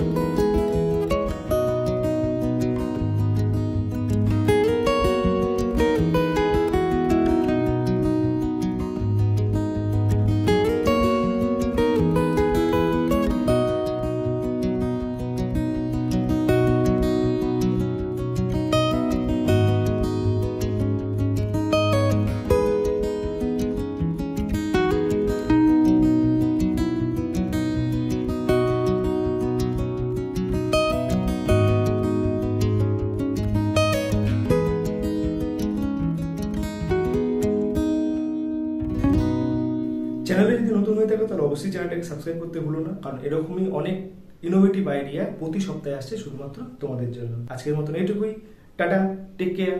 you. চ্যানেলে যদি নতুন হয়ে থাকে, তাহলে অবশ্যই চ্যানেলটাকে সাবস্ক্রাইব করতে ভুলো না। কারণ এরকমই অনেক ইনোভেটিভ আইডিয়া প্রতি সপ্তাহে আসছে শুধুমাত্র তোমাদের জন্য। আজকের মতন এইটুকুই। Tata take care